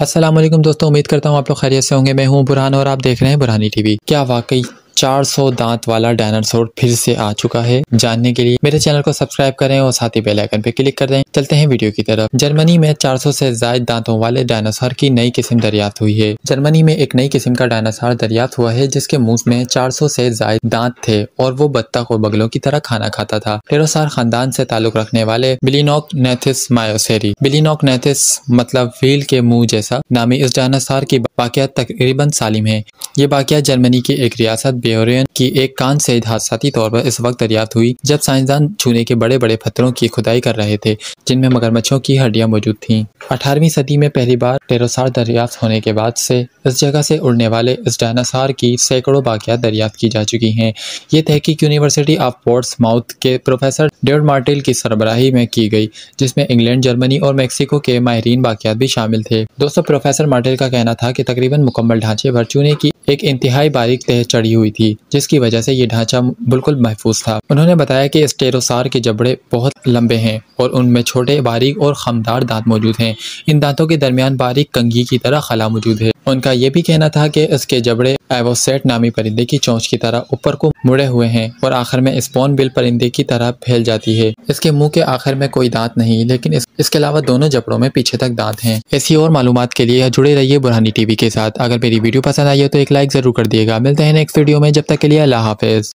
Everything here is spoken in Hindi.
असलम दोस्तों, उम्मीद करता हूँ आप लोग खैरियत से होंगे। मैं हूँ बुरहान और आप देख रहे हैं बुरहानी टीवी। क्या वाकई 400 दांत वाला डायनासोर फिर से आ चुका है। जानने के लिए मेरे चैनल को सब्सक्राइब करें और साथ ही बेल आइकन पे क्लिक कर दें। चलते हैं वीडियो की तरफ़। जर्मनी में 400 से ज़्यादा दांतों वाले डायनासोर की नई किस्म दरियात हुई है। जर्मनी में एक नई किस्म का डायनासोर दरियात हुआ है, जिसके मुँह में 400 से ज़्यादा दांत थे और वो बत्तख और बगलों की तरह खाना खाता था। टेरोसार खानदान से ताल्लुक रखने वाले बिलीनोक नेथिस मायोसेरी। बिलीनोक नेथिस मतलब व्हील के मुँह जैसा, नामी इस डायनासोर की बाकियात तकरीबन सालिम है। ये बाकिया जर्मनी की एक रियासत बेरियन की एक कान से हादसाती तौर पर इस वक्त दरियाफ्त हुई, जब साइंसदान चूने के बड़े बड़े पत्थरों की खुदाई कर रहे थे, जिनमें मगरमच्छों की हड्डियाँ मौजूद थीं। अठारहवीं सदी में पहली बार टेरोसार दरियाफ्त होने के बाद से इस जगह से उड़ने वाले इस डायनासार की सैकड़ों बाकियात दरियाफ्त की जा चुकी हैं। ये तहकीक यूनिवर्सिटी ऑफ़ पोर्ट्स माउथ के प्रोफेसर डेविड मार्टिल की सरबराही में की गई, जिसमें इंग्लैंड, जर्मनी और मेक्सिको के माहरीन बाकियात भी शामिल थे। दोस्तों, प्रोफेसर मार्टिल का कहना था कि तकरीबन मुकम्मल ढांचे भर चूने की एक इंतहाई बारीक तह चढ़ी हुई थी जिसकी वजह से ये ढांचा बिल्कुल महफूज था। उन्होंने बताया कि स्टेरोसार के जबड़े बहुत लंबे हैं और उनमें छोटे बारीक और खमदार दांत मौजूद हैं। इन दांतों के दरमियान बारीक कंगी की तरह खला मौजूद है। उनका यह भी कहना था कि इसके जबड़े एवोसेट नामी परिंदे की चोंच की तरह ऊपर को मुड़े हुए हैं और आखिर में स्पोन बिल परिंदे की तरह फैल जाती है। इसके मुँह के आखिर में कोई दांत नहीं लेकिन इस, इसके अलावा दोनों जबड़ों में पीछे तक दांत हैं। ऐसी और मालूम के लिए जुड़े रहिए बुरहानी टीवी के साथ। अगर मेरी वीडियो पसंद आई हो तो एक लाइक ज़रूर कर दिएगा। मिलते हैं नेक्स्ट वीडियो में। जब तक के लिए अल्लाह हाफिज।